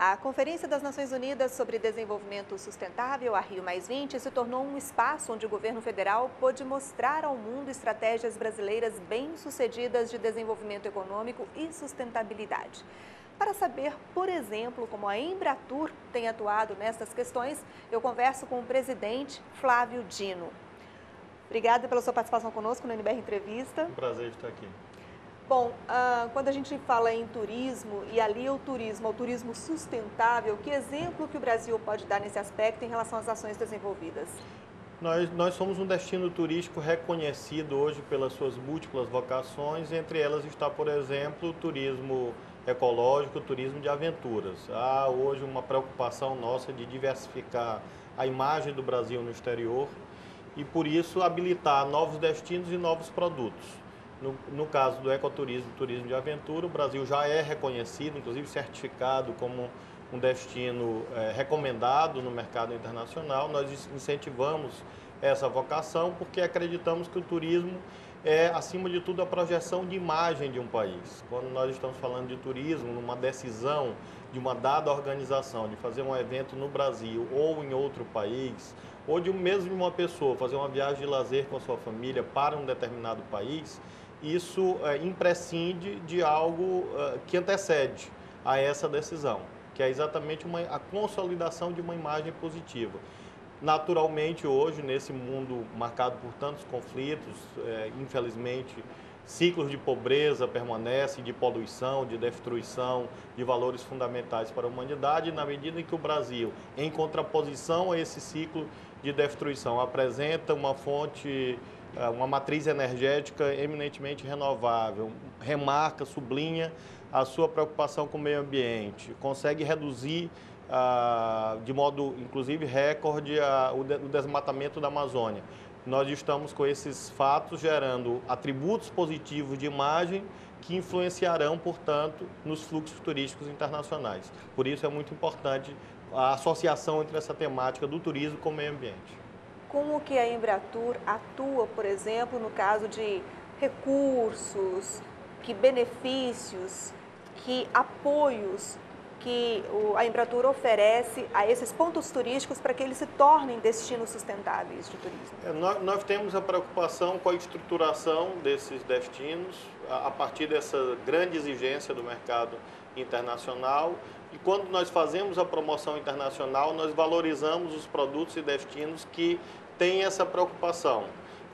A Conferência das Nações Unidas sobre Desenvolvimento Sustentável, a Rio se tornou um espaço onde o governo federal pôde mostrar ao mundo estratégias brasileiras bem-sucedidas de desenvolvimento econômico e sustentabilidade. Para saber, por exemplo, como a Embratur tem atuado nessas questões, eu converso com o presidente Flávio Dino. Obrigada pela sua participação conosco no NBR Entrevista. Um prazer estar aqui. Bom, ah, quando a gente fala em turismo, e ali o turismo, o turismo sustentável, que exemplo que o Brasil pode dar nesse aspecto em relação às ações desenvolvidas? Nós, nós somos um destino turístico reconhecido hoje pelas suas múltiplas vocações, entre elas está, por exemplo, o turismo ecológico, o turismo de aventuras. Há hoje uma preocupação nossa de diversificar a imagem do Brasil no exterior e, por isso, habilitar novos destinos e novos produtos. No, no, caso do ecoturismo, turismo de aventura, o Brasil já é reconhecido, inclusive certificado como um destino é, recomendado no mercado internacional. Nós incentivamos essa vocação porque acreditamos que o turismo é, acima de tudo, a projeção de imagem de um país. Quando nós estamos falando de turismo, numa decisão de uma dada organização de fazer um evento no Brasil ou em outro país, ou de mesmo uma pessoa fazer uma viagem de lazer com a sua família para um determinado país, isso é, imprescinde de algo é, que antecede a essa decisão, que é exatamente uma, a consolidação de uma imagem positiva. Naturalmente, hoje, nesse mundo marcado por tantos conflitos, é, infelizmente, ciclos de pobreza permanecem, de poluição, de destruição de valores fundamentais para a humanidade, na medida em que o Brasil, em contraposição a esse ciclo de destruição, apresenta uma fonte uma matriz energética eminentemente renovável, remarca, sublinha a sua preocupação com o meio ambiente, consegue reduzir ah, de modo inclusive recorde ah, o, o desmatamento da Amazônia. Nós estamos com esses fatos gerando atributos positivos de imagem que influenciarão, portanto, nos fluxos turísticos internacionais. Por isso é muito importante a associação entre essa temática do turismo com o meio ambiente como que a Embratur atua, por exemplo, no caso de recursos, que benefícios, que apoios que a Embratur oferece a esses pontos turísticos para que eles se tornem destinos sustentáveis de turismo? É, nós, nós, temos a preocupação com a estruturação desses destinos a, a partir dessa grande exigência do mercado internacional e quando nós fazemos a promoção internacional, nós valorizamos os produtos e destinos que têm essa preocupação.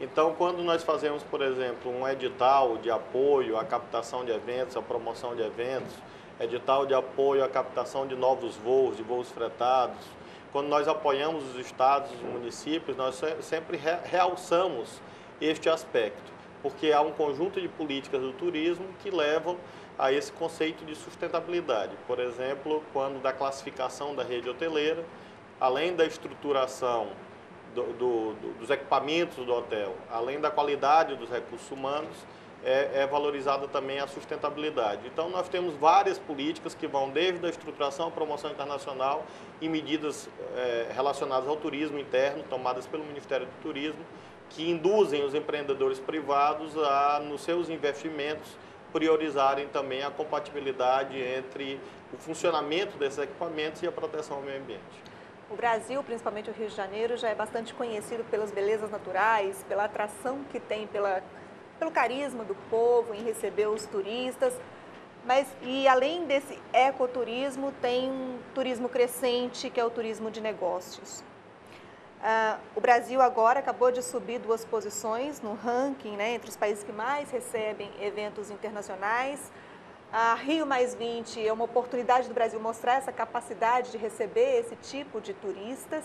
Então, quando nós fazemos, por exemplo, um edital de apoio à captação de eventos, à promoção de eventos, edital de apoio à captação de novos voos, de voos fretados, quando nós apoiamos os estados os municípios, nós sempre realçamos este aspecto, porque há um conjunto de políticas do turismo que levam a esse conceito de sustentabilidade. Por exemplo, quando da classificação da rede hoteleira, além da estruturação do, do, do, dos equipamentos do hotel, além da qualidade dos recursos humanos, é, é, valorizada também a sustentabilidade. Então, nós temos várias políticas que vão desde a estruturação à promoção internacional e medidas é, relacionadas ao turismo interno, tomadas pelo Ministério do Turismo, que induzem os empreendedores privados a, nos seus investimentos, priorizarem também a compatibilidade entre o funcionamento desses equipamentos e a proteção ao meio ambiente. O Brasil, principalmente o Rio de Janeiro, já é bastante conhecido pelas belezas naturais, pela atração que tem, pela, pelo carisma do povo em receber os turistas. Mas, e além desse ecoturismo, tem um turismo crescente, que é o turismo de negócios. Uh, o Brasil agora acabou de subir duas posições no ranking, né, entre os países que mais recebem eventos internacionais. A Rio Mais 20 é uma oportunidade do Brasil mostrar essa capacidade de receber esse tipo de turistas.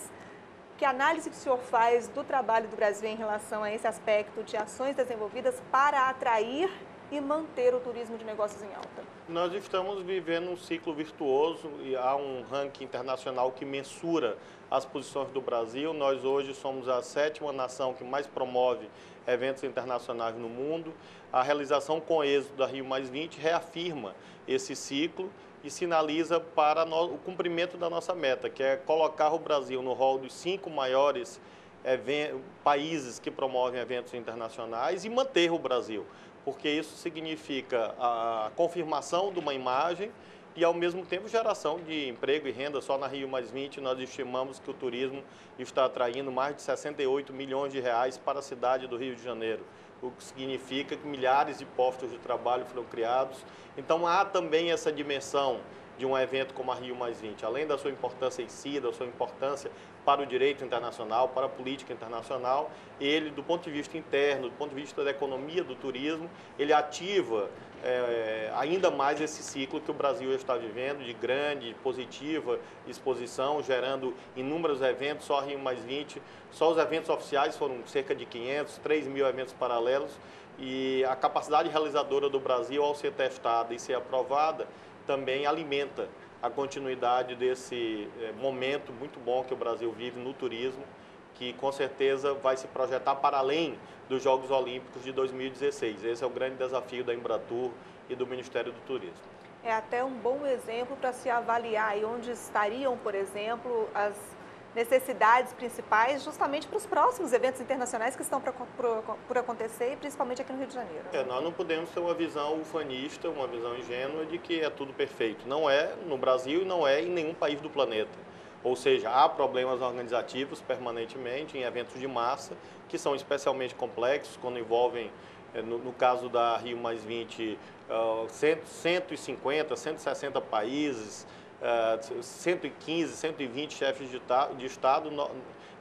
Que análise que o senhor faz do trabalho do Brasil em relação a esse aspecto de ações desenvolvidas para atrair e manter o turismo de negócios em alta? Nós estamos vivendo um ciclo virtuoso e há um ranking internacional que mensura as posições do Brasil. Nós hoje somos a sétima nação que mais promove eventos internacionais no mundo. A realização com êxito da Rio Mais 20 reafirma esse ciclo e sinaliza para o cumprimento da nossa meta, que é colocar o Brasil no rol dos cinco maiores países que promovem eventos internacionais e manter o Brasil porque isso significa a confirmação de uma imagem e, ao mesmo tempo, geração de emprego e renda. Só na Rio Mais 20, nós estimamos que o turismo está atraindo mais de 68 milhões de reais para a cidade do Rio de Janeiro, o que significa que milhares de postos de trabalho foram criados. Então, há também essa dimensão de um evento como a Rio Mais 20, além da sua importância em si, da sua importância para o direito internacional, para a política internacional, ele, do ponto de vista interno, do ponto de vista da economia do turismo, ele ativa é, ainda mais esse ciclo que o Brasil está vivendo, de grande, positiva exposição, gerando inúmeros eventos, só Rio Mais 20, só os eventos oficiais foram cerca de 500, 3 mil eventos paralelos, e a capacidade realizadora do Brasil, ao ser testada e ser aprovada, também alimenta a continuidade desse eh, momento muito bom que o Brasil vive no turismo, que com certeza vai se projetar para além dos Jogos Olímpicos de 2016. Esse é o grande desafio da Embratur e do Ministério do Turismo. É até um bom exemplo para se avaliar onde estariam, por exemplo, as necessidades principais justamente para os próximos eventos internacionais que estão por, por, acontecer, principalmente aqui no Rio de Janeiro. É, nós não podemos ter uma visão ufanista, uma visão ingênua de que é tudo perfeito. Não é no Brasil e não é em nenhum país do planeta. Ou seja, há problemas organizativos permanentemente em eventos de massa, que são especialmente complexos, quando envolvem, é, no, no caso da Rio Mais 20, uh, 150, 160 países, 115, 120 chefes de, de Estado,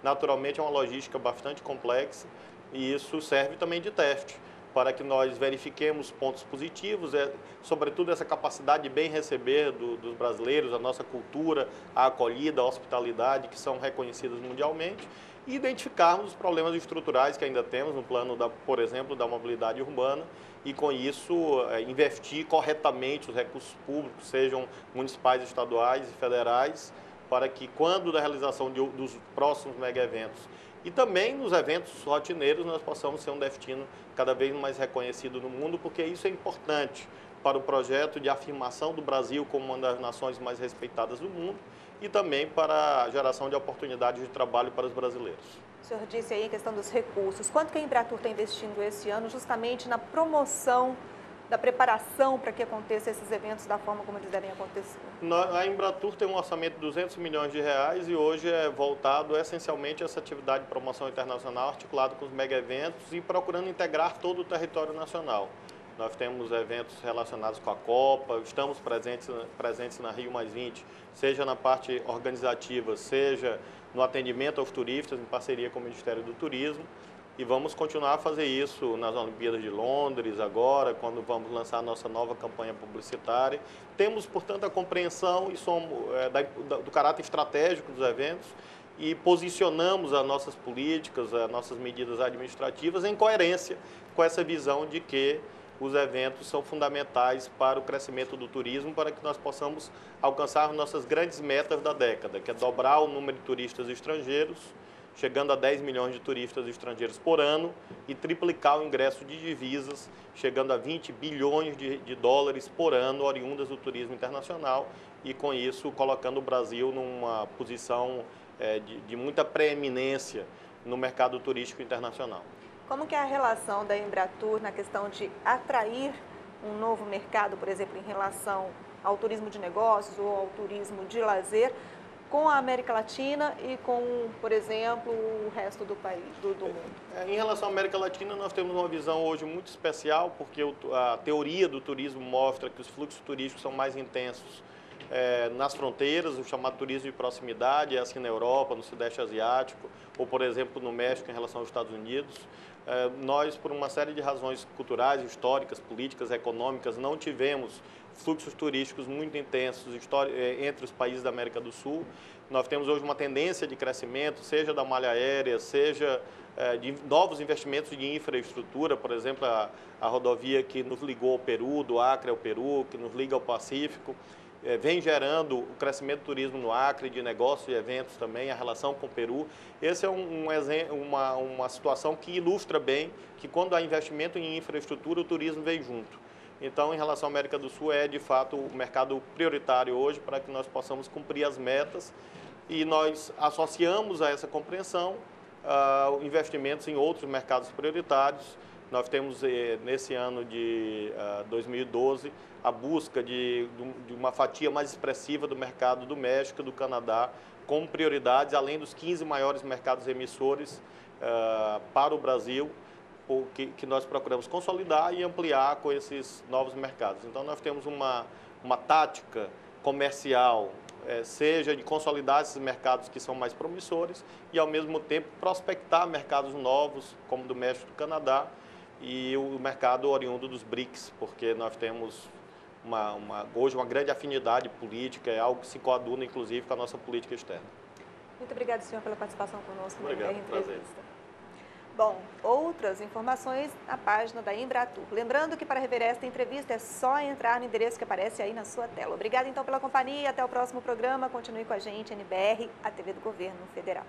naturalmente é uma logística bastante complexa e isso serve também de teste para que nós verifiquemos pontos positivos, é, sobretudo essa capacidade de bem receber do, dos brasileiros, a nossa cultura, a acolhida, a hospitalidade, que são reconhecidas mundialmente, e identificarmos os problemas estruturais que ainda temos no plano, da, por exemplo, da mobilidade urbana, e com isso é, investir corretamente os recursos públicos, sejam municipais, estaduais e federais, para que quando da realização de, dos próximos mega eventos e também nos eventos rotineiros nós possamos ser um destino cada vez mais reconhecido no mundo, porque isso é importante para o projeto de afirmação do Brasil como uma das nações mais respeitadas do mundo e também para a geração de oportunidades de trabalho para os brasileiros. O senhor disse aí a questão dos recursos. Quanto que a Embratur está investindo esse ano justamente na promoção da preparação para que aconteçam esses eventos da forma como eles devem acontecer? A Embratur tem um orçamento de 200 milhões de reais e hoje é voltado essencialmente a essa atividade de promoção internacional articulado com os mega eventos e procurando integrar todo o território nacional. Nós temos eventos relacionados com a Copa, estamos presentes, presentes na Rio Mais 20, seja na parte organizativa, seja no atendimento aos turistas, em parceria com o Ministério do Turismo. E vamos continuar a fazer isso nas Olimpíadas de Londres agora, quando vamos lançar nossa nova campanha publicitária. Temos, portanto, a compreensão e somos, é, da, do caráter estratégico dos eventos e posicionamos as nossas políticas, as nossas medidas administrativas em coerência com essa visão de que os eventos são fundamentais para o crescimento do turismo, para que nós possamos alcançar nossas grandes metas da década, que é dobrar o número de turistas estrangeiros, chegando a 10 milhões de turistas estrangeiros por ano, e triplicar o ingresso de divisas, chegando a 20 bilhões de, de dólares por ano, oriundas do turismo internacional, e com isso colocando o Brasil numa posição é, de, de muita preeminência no mercado turístico internacional. Como que é a relação da Embratur na questão de atrair um novo mercado, por exemplo, em relação ao turismo de negócios ou ao turismo de lazer, com a América Latina e com, por exemplo, o resto do país, do, do mundo? É, em relação à América Latina, nós temos uma visão hoje muito especial, porque a teoria do turismo mostra que os fluxos turísticos são mais intensos é, nas fronteiras, o chamado turismo de proximidade, é assim na Europa, no Sudeste Asiático, ou, por exemplo, no México em relação aos Estados Unidos. É, nós, por uma série de razões culturais, históricas, políticas, econômicas, não tivemos fluxos turísticos muito intensos é, entre os países da América do Sul. Nós temos hoje uma tendência de crescimento, seja da malha aérea, seja é, de novos investimentos de infraestrutura, por exemplo, a, a rodovia que nos ligou ao Peru, do Acre ao Peru, que nos liga ao Pacífico é, vem gerando o crescimento do turismo no Acre, de negócios e eventos também, a relação com o Peru. Esse é um, um, uma, uma situação que ilustra bem que quando há investimento em infraestrutura, o turismo vem junto. Então, em relação à América do Sul, é de fato o mercado prioritário hoje para que nós possamos cumprir as metas. E nós associamos a essa compreensão uh, investimentos em outros mercados prioritários. Nós temos, eh, nesse ano de 2012, ah, a busca de, de uma fatia mais expressiva do mercado do México e do Canadá, com prioridades, além dos 15 maiores mercados emissores uh, para o Brasil, que, que, nós procuramos consolidar e ampliar com esses novos mercados. Então, nós temos uma, uma tática comercial, é, seja de consolidar esses mercados que são mais promissores e, ao mesmo tempo, prospectar mercados novos, como do México do Canadá, e o mercado oriundo dos BRICS, porque nós temos uma, uma, hoje uma grande afinidade política, é algo que se coaduna, inclusive, com a nossa política externa. Muito obrigado, senhor, pela participação conosco Obrigado, na entrevista. Bom, outras informações na página da Embratur. Lembrando que para rever esta entrevista é só entrar no endereço que aparece aí na sua tela. Obrigada então pela companhia, até o próximo programa. Continue com a gente, NBR, a TV do Governo Federal.